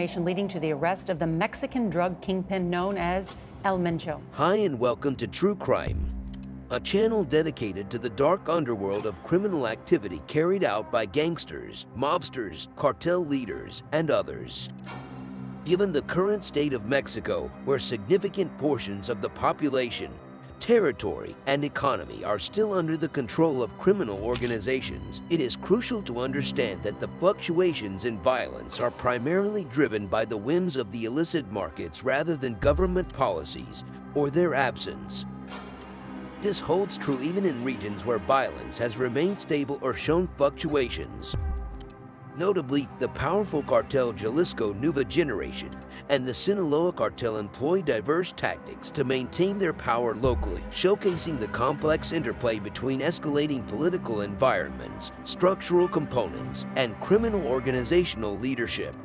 information leading to the arrest of the Mexican drug kingpin known as El Mencho. Hi and welcome to True Crime, a channel dedicated to the dark underworld of criminal activity carried out by gangsters, mobsters, cartel leaders, and others. Given the current state of Mexico, where significant portions of the population territory, and economy are still under the control of criminal organizations, it is crucial to understand that the fluctuations in violence are primarily driven by the whims of the illicit markets rather than government policies or their absence. This holds true even in regions where violence has remained stable or shown fluctuations. Notably, the powerful cartel Jalisco Nueva Generation and the Sinaloa cartel employ diverse tactics to maintain their power locally, showcasing the complex interplay between escalating political environments, structural components, and criminal organizational leadership.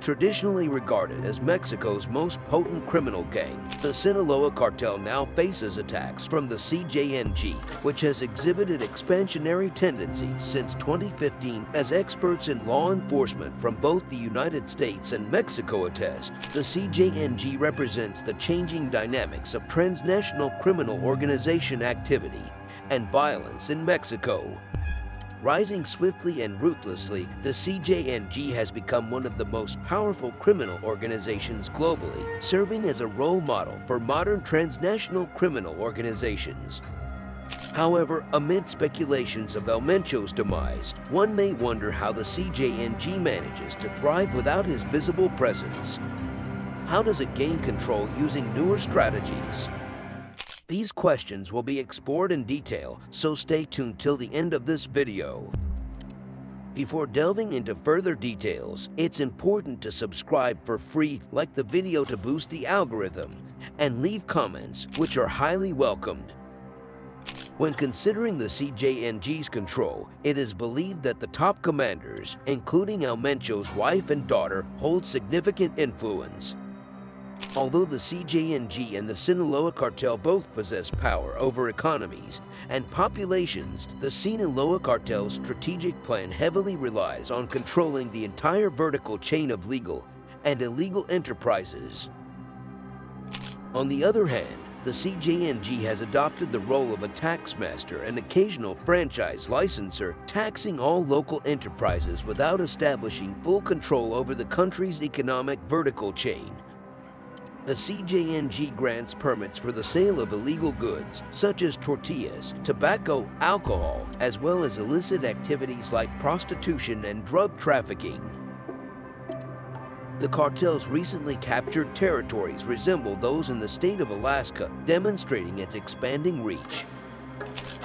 Traditionally regarded as Mexico's most potent criminal gang, the Sinaloa cartel now faces attacks from the CJNG, which has exhibited expansionary tendencies since 2015 as experts in law enforcement from both the United States and Mexico attest. The CJNG represents the changing dynamics of transnational criminal organization activity and violence in Mexico. Rising swiftly and ruthlessly, the CJNG has become one of the most powerful criminal organizations globally, serving as a role model for modern transnational criminal organizations. However, amid speculations of El Mencho's demise, one may wonder how the CJNG manages to thrive without his visible presence. How does it gain control using newer strategies? These questions will be explored in detail, so stay tuned till the end of this video. Before delving into further details, it's important to subscribe for free, like the video to boost the algorithm, and leave comments, which are highly welcomed. When considering the CJNG's control, it is believed that the top commanders, including El Mencho's wife and daughter, hold significant influence. Although the CJNG and the Sinaloa cartel both possess power over economies and populations, the Sinaloa cartel's strategic plan heavily relies on controlling the entire vertical chain of legal and illegal enterprises. On the other hand, the CJNG has adopted the role of a tax master and occasional franchise licensor, taxing all local enterprises without establishing full control over the country's economic vertical chain. The CJNG grants permits for the sale of illegal goods, such as tortillas, tobacco, alcohol, as well as illicit activities like prostitution and drug trafficking. The cartel's recently captured territories resemble those in the state of Alaska, demonstrating its expanding reach.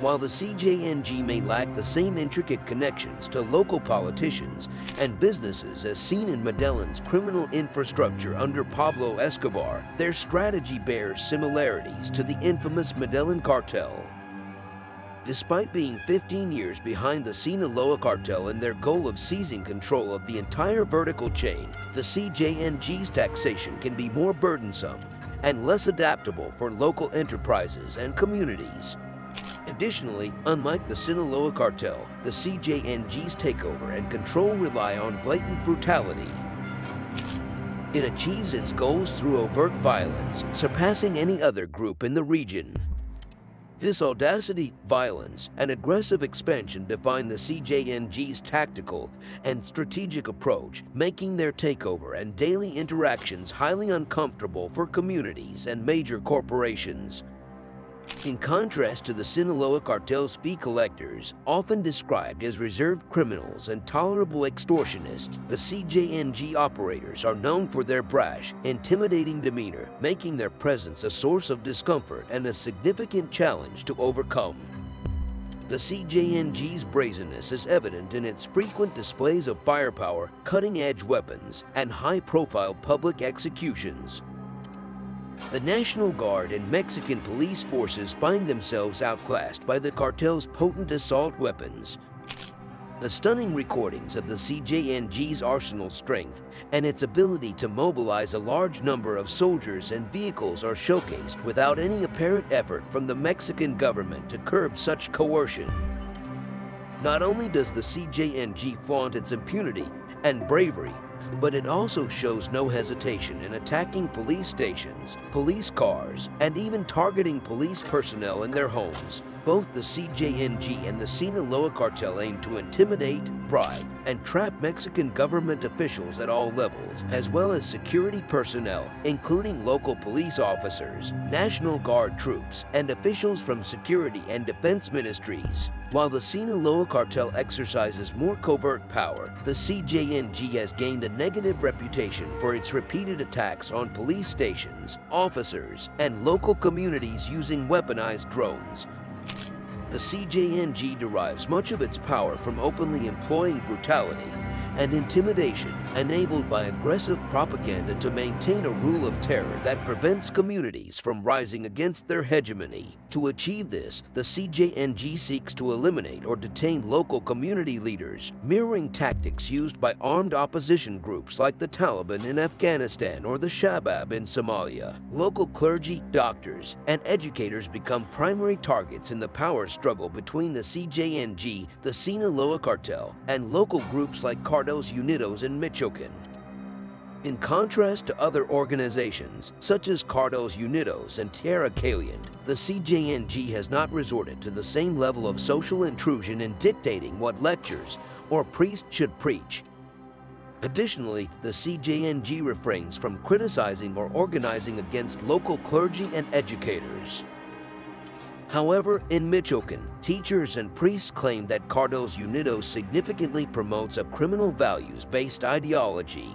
While the CJNG may lack the same intricate connections to local politicians and businesses as seen in Medellin's criminal infrastructure under Pablo Escobar, their strategy bears similarities to the infamous Medellin cartel. Despite being 15 years behind the Sinaloa cartel in their goal of seizing control of the entire vertical chain, the CJNG's taxation can be more burdensome and less adaptable for local enterprises and communities. Additionally, unlike the Sinaloa cartel, the CJNG's takeover and control rely on blatant brutality. It achieves its goals through overt violence, surpassing any other group in the region. This audacity, violence, and aggressive expansion define the CJNG's tactical and strategic approach, making their takeover and daily interactions highly uncomfortable for communities and major corporations. In contrast to the Sinaloa cartel's fee collectors, often described as reserved criminals and tolerable extortionists, the CJNG operators are known for their brash, intimidating demeanor, making their presence a source of discomfort and a significant challenge to overcome. The CJNG's brazenness is evident in its frequent displays of firepower, cutting-edge weapons, and high-profile public executions. The National Guard and Mexican police forces find themselves outclassed by the cartel's potent assault weapons. The stunning recordings of the CJNG's arsenal strength and its ability to mobilize a large number of soldiers and vehicles are showcased without any apparent effort from the Mexican government to curb such coercion. Not only does the CJNG flaunt its impunity and bravery, but it also shows no hesitation in attacking police stations, police cars, and even targeting police personnel in their homes. Both the CJNG and the Sinaloa cartel aim to intimidate, bribe, and trap Mexican government officials at all levels, as well as security personnel, including local police officers, National Guard troops, and officials from security and defense ministries. While the Sinaloa cartel exercises more covert power, the CJNG has gained a negative reputation for its repeated attacks on police stations, officers, and local communities using weaponized drones, the CJNG derives much of its power from openly employing brutality and intimidation enabled by aggressive propaganda to maintain a rule of terror that prevents communities from rising against their hegemony. To achieve this, the CJNG seeks to eliminate or detain local community leaders, mirroring tactics used by armed opposition groups like the Taliban in Afghanistan or the Shabab in Somalia. Local clergy, doctors, and educators become primary targets in the power struggle between the CJNG, the Sinaloa cartel, and local groups like Carteles Unidos in Michoacan. In contrast to other organizations, such as Carteles Unidos and Tierra Caliente, the CJNG has not resorted to the same level of social intrusion in dictating what lectures or priests should preach. Additionally, the CJNG refrains from criticizing or organizing against local clergy and educators. However, in Michoacan, teachers and priests claim that Carteles Unidos significantly promotes a criminal values-based ideology.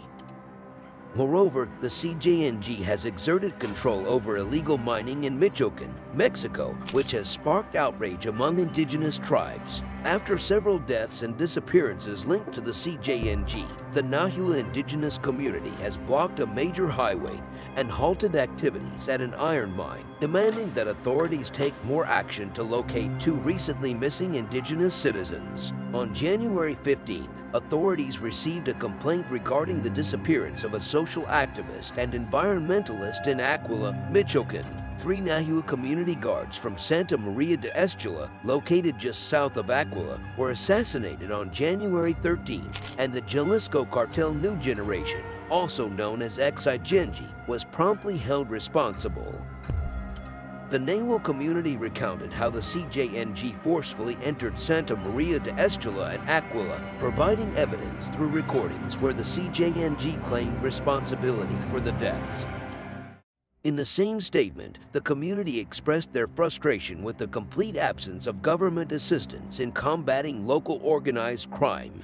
Moreover, the CJNG has exerted control over illegal mining in Michoacan, Mexico, which has sparked outrage among indigenous tribes. After several deaths and disappearances linked to the CJNG, the Nahua indigenous community has blocked a major highway and halted activities at an iron mine, demanding that authorities take more action to locate two recently missing indigenous citizens. On January 15, authorities received a complaint regarding the disappearance of a social activist and environmentalist in Aquila, Michoacan. Three Nahua community guards from Santa Maria de Ostula, located just south of Aquila, were assassinated on January 13, and the Jalisco Cartel New Generation, also known as Exigenji, was promptly held responsible. The Nahua community recounted how the CJNG forcefully entered Santa Maria de Ostula and Aquila, providing evidence through recordings where the CJNG claimed responsibility for the deaths. In the same statement, the community expressed their frustration with the complete absence of government assistance in combating local organized crime.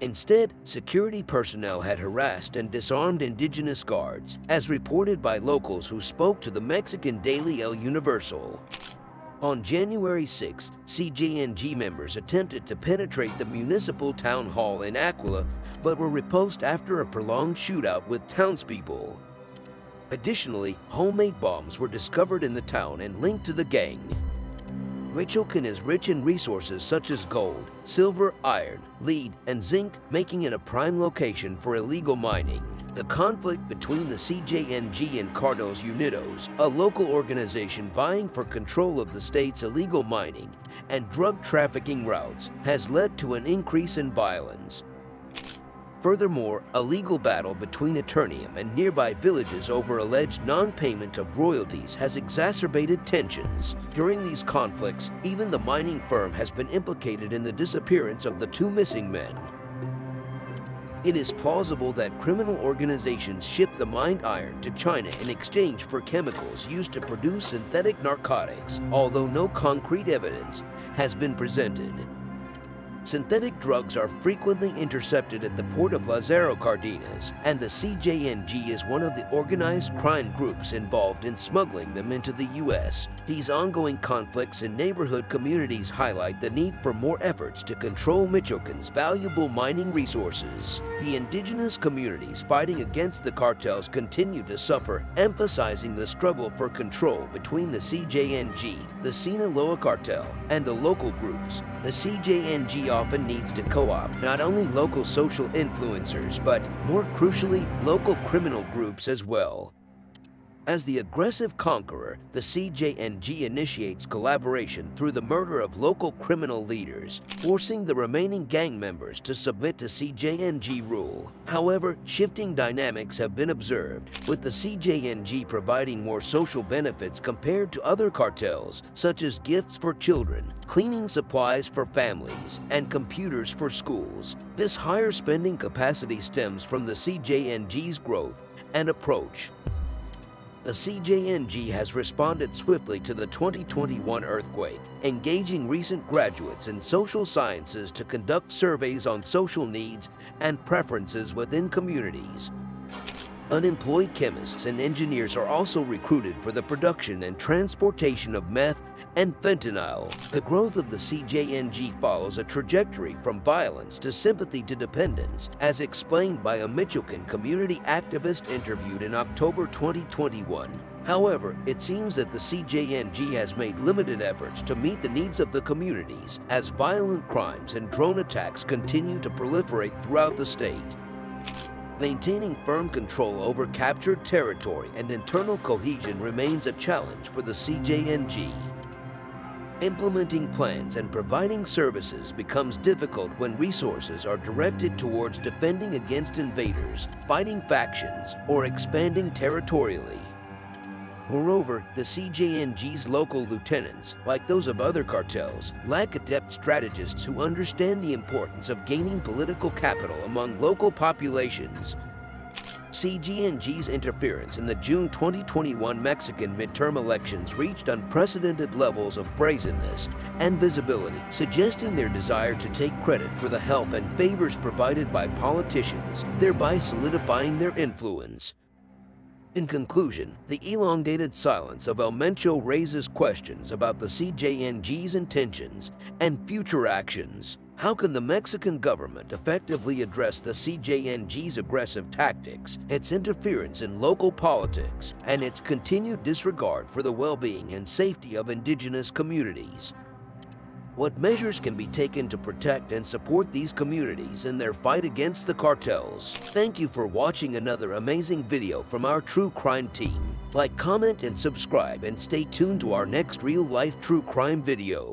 Instead, security personnel had harassed and disarmed indigenous guards, as reported by locals who spoke to the Mexican daily El Universal. On January 6, CJNG members attempted to penetrate the municipal town hall in Aquila, but were repulsed after a prolonged shootout with townspeople. Additionally, homemade bombs were discovered in the town and linked to the gang. Michoacan is rich in resources such as gold, silver, iron, lead, and zinc, making it a prime location for illegal mining. The conflict between the CJNG and Carteles Unidos, a local organization vying for control of the state's illegal mining and drug trafficking routes, has led to an increase in violence. Furthermore, a legal battle between Ternium and nearby villages over alleged non-payment of royalties has exacerbated tensions. During these conflicts, even the mining firm has been implicated in the disappearance of the two missing men. It is plausible that criminal organizations ship the mined iron to China in exchange for chemicals used to produce synthetic narcotics, although no concrete evidence has been presented. Synthetic drugs are frequently intercepted at the port of Lazaro Cardenas, and the CJNG is one of the organized crime groups involved in smuggling them into the U.S. These ongoing conflicts in neighborhood communities highlight the need for more efforts to control Michoacan's valuable mining resources. The indigenous communities fighting against the cartels continue to suffer, emphasizing the struggle for control between the CJNG, the Sinaloa cartel, and the local groups. The CJNG often needs to co-opt not only local social influencers, but more crucially, local criminal groups as well. As the aggressive conqueror, the CJNG initiates collaboration through the murder of local criminal leaders, forcing the remaining gang members to submit to CJNG rule. However, shifting dynamics have been observed, with the CJNG providing more social benefits compared to other cartels, such as gifts for children, cleaning supplies for families, and computers for schools. This higher spending capacity stems from the CJNG's growth and approach the CJNG has responded swiftly to the 2021 earthquake, engaging recent graduates in social sciences to conduct surveys on social needs and preferences within communities. Unemployed chemists and engineers are also recruited for the production and transportation of meth and fentanyl. The growth of the CJNG follows a trajectory from violence to sympathy to dependence, as explained by a Michoacan community activist interviewed in October 2021. However, it seems that the CJNG has made limited efforts to meet the needs of the communities as violent crimes and drone attacks continue to proliferate throughout the state. Maintaining firm control over captured territory and internal cohesion remains a challenge for the CJNG. Implementing plans and providing services becomes difficult when resources are directed towards defending against invaders, fighting factions, or expanding territorially. Moreover, the CJNG's local lieutenants, like those of other cartels, lack adept strategists who understand the importance of gaining political capital among local populations. CJNG's interference in the June 2021 Mexican midterm elections reached unprecedented levels of brazenness and visibility, suggesting their desire to take credit for the help and favors provided by politicians, thereby solidifying their influence. In conclusion, the elongated silence of El Mencho raises questions about the CJNG's intentions and future actions. How can the Mexican government effectively address the CJNG's aggressive tactics, its interference in local politics, and its continued disregard for the well-being and safety of indigenous communities? What measures can be taken to protect and support these communities in their fight against the cartels? Thank you for watching another amazing video from our true crime team. Like, comment, and subscribe, and stay tuned to our next real-life true crime video.